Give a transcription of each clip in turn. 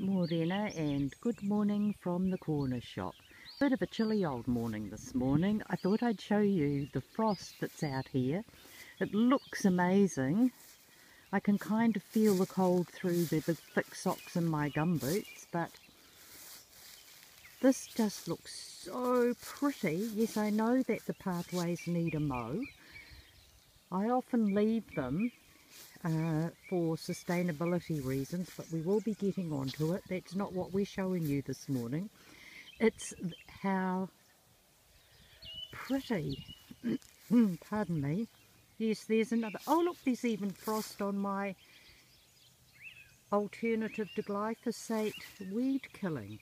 Morena and good morning from the corner shop. Bit of a chilly old morning this morning. I thought I'd show you the frost that's out here. It looks amazing. I can kind of feel the cold through the thick socks and my gumboots, but this just looks so pretty. Yes, I know that the pathways need a mow. I often leave them uh, for sustainability reasons, but we will be getting onto it. That's not what we're showing you this morning. It's how pretty, pardon me, yes, there's another, oh look, there's even frost on my alternative to glyphosate weed killing.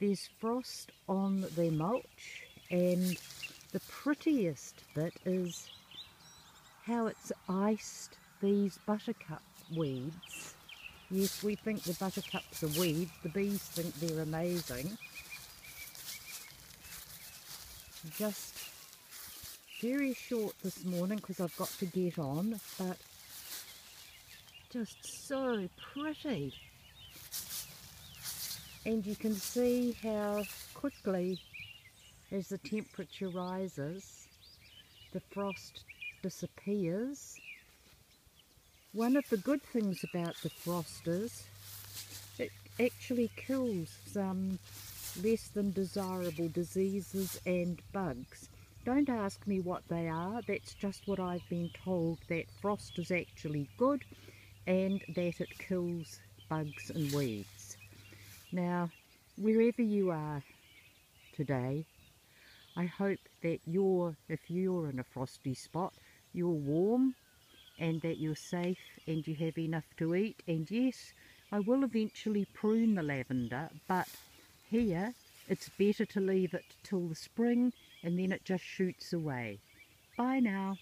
There's frost on the mulch and the prettiest bit is how it's iced these buttercup weeds. Yes, we think the buttercups are weeds. The bees think they're amazing. Just very short this morning because I've got to get on, but just so pretty. And you can see how quickly, as the temperature rises, the frost disappears one of the good things about the frost is it actually kills some less than desirable diseases and bugs. Don't ask me what they are, that's just what I've been told, that frost is actually good and that it kills bugs and weeds. Now, wherever you are today, I hope that you're, if you're in a frosty spot, you're warm and that you're safe and you have enough to eat. And yes, I will eventually prune the lavender, but here it's better to leave it till the spring and then it just shoots away. Bye now.